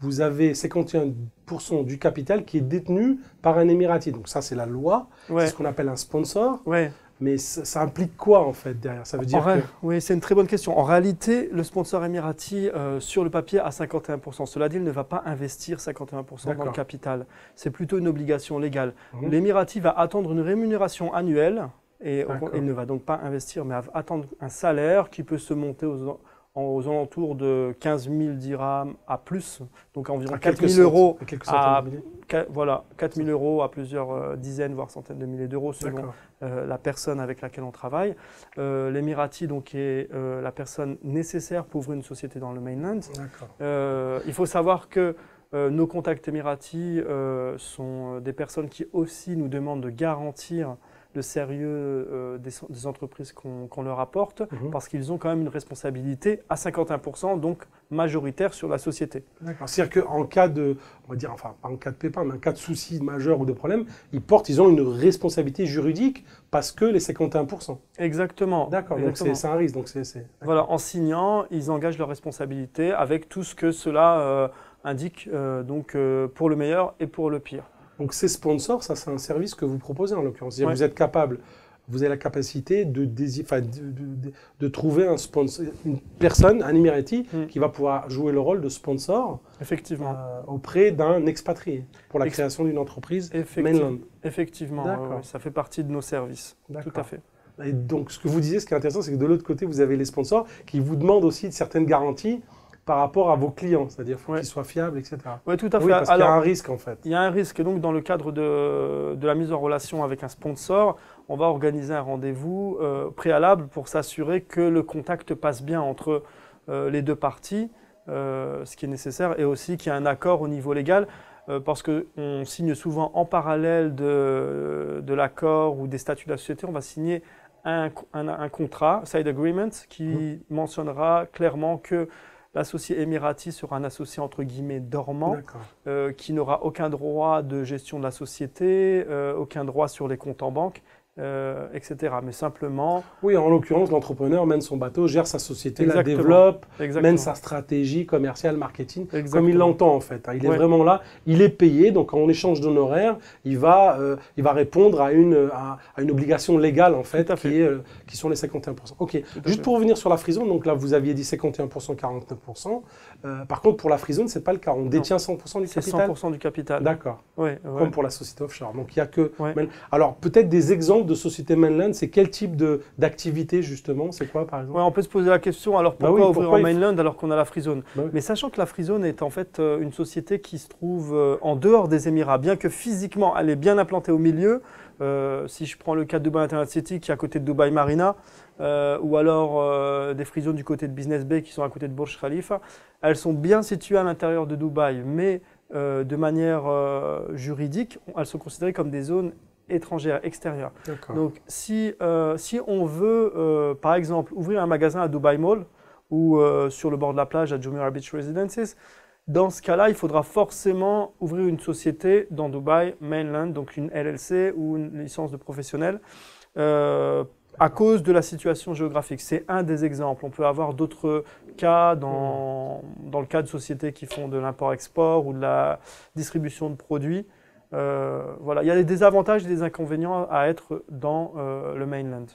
vous avez 51% du capital qui est détenu par un Émirati. Donc ça, c'est la loi, Ouais. c'est ce qu'on appelle un sponsor. Ouais. Mais ça, ça implique quoi en fait derrière? Ça veut dire En que... Oui, c'est une très bonne question. En réalité, le sponsor émirati, euh, sur le papier, a 51%. Cela dit, il ne va pas investir 51% dans le capital. C'est plutôt une obligation légale. L'émirati va attendre une rémunération annuelle et il ne va donc pas investir, mais va attendre un salaire qui peut se monter aux, aux alentours de 15 000 dirhams à plus, donc environ à 4 quelques 000 euros. à Voilà, 4 000 euros à plusieurs euh, dizaines, voire centaines de milliers d'euros selon euh, la personne avec laquelle on travaille. Euh, L'Emirati donc est euh, la personne nécessaire pour ouvrir une société dans le mainland. Il faut savoir que nos contacts émiratis sont des personnes qui aussi nous demandent de garantir le sérieux euh, des, des entreprises qu'on leur apporte Mhm. parce qu'ils ont quand même une responsabilité à 51%, donc majoritaire sur la société. D'accord. C'est-à-dire qu'en cas de, on va dire, enfin, pas en cas de pépin, mais en cas de souci majeur ou de problème, ils portent, ils ont une responsabilité juridique parce que les 51%. Exactement. D'accord, donc c'est un risque. Donc c'est- Voilà, en signant, ils engagent leur responsabilité avec tout ce que cela euh, indique, euh, donc euh, pour le meilleur et pour le pire. Donc ces sponsors, ça c'est un service que vous proposez en l'occurrence. Ouais. Vous êtes capable, vous avez la capacité de, trouver un sponsor, une personne, un Emirati, Mm. qui va pouvoir jouer le rôle de sponsor Effectivement. euh, auprès d'un expatrié pour la Ex- création d'une entreprise mainland. Effectivement, ça fait partie de nos services. Tout à fait. Et donc, ce que vous disiez, ce qui est intéressant, c'est que de l'autre côté, vous avez les sponsors qui vous demandent aussi certaines garanties par rapport à vos clients, c'est-à-dire faut Ouais. qu'ils soient fiables, etc. Oui, tout à fait. Oui, parce qu'il y a Alors, un risque en fait. il y a un risque. Donc, dans le cadre de, de la mise en relation avec un sponsor, on va organiser un rendez-vous euh, préalable pour s'assurer que le contact passe bien entre euh, les deux parties, euh, ce qui est nécessaire, et aussi qu'il y a un accord au niveau légal. Parce qu'on signe souvent en parallèle de, de l'accord ou des statuts de la société, on va signer un, co- un- un contrat, side agreement, qui mentionnera clairement que l'associé émirati sera un associé entre guillemets dormant, euh, qui n'aura aucun droit de gestion de la société, euh, aucun droit sur les comptes en banque, euh, etc. Mais simplement, Oui, en l'occurrence, l'entrepreneur mène son bateau, gère sa société, la développe, exactement. mène sa stratégie commerciale, marketing, comme il l'entend en fait. hein. Il est vraiment là, il est payé, donc en échange d'honoraires, il va, euh, il va répondre à une, à, à une obligation légale en fait, qui, est, euh, qui sont les 51%. Ok, juste pour revenir sur la frison, donc là vous aviez dit 51%, 49%. Euh, par contre, pour la frison, c'est pas le cas, on détient 100% du capital. 100% du capital. D'accord, Ouais, ouais. comme pour la société offshore. Donc il y a que. Alors peut-être des exemples de sociétés mainland, c'est quel type d'activité justement? C'est quoi par exemple? Ouais, on peut se poser la question, alors Bah pourquoi oui, ouvrir pourquoi en mainland alors qu'on a la free zone? Bah oui. Mais sachant que la free zone est en fait euh, une société qui se trouve euh, en dehors des Émirats, bien que physiquement elle est bien implantée au milieu, euh, si je prends le cas de Dubai Internet City qui est à côté de Dubai Marina, euh, ou alors euh, des free zones du côté de Business Bay qui sont à côté de Burj Khalifa, elles sont bien situées à l'intérieur de Dubaï, mais de manière juridique, elles sont considérées comme des zones étrangères, extérieures. Donc, si, euh, si on veut, euh, par exemple, ouvrir un magasin à Dubai Mall ou euh, sur le bord de la plage à Jumeirah Beach Residences, dans ce cas-là, il faudra forcément ouvrir une société dans Dubai Mainland, donc une LLC ou une licence de professionnel, à cause de la situation géographique. C'est un des exemples. On peut avoir d'autres cas dans, dans le cas de sociétés qui font de l'import-export ou de la distribution de produits. Euh, voilà, il y a des avantages et des inconvénients à être dans euh, le mainland.